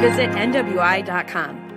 visit NWI.com.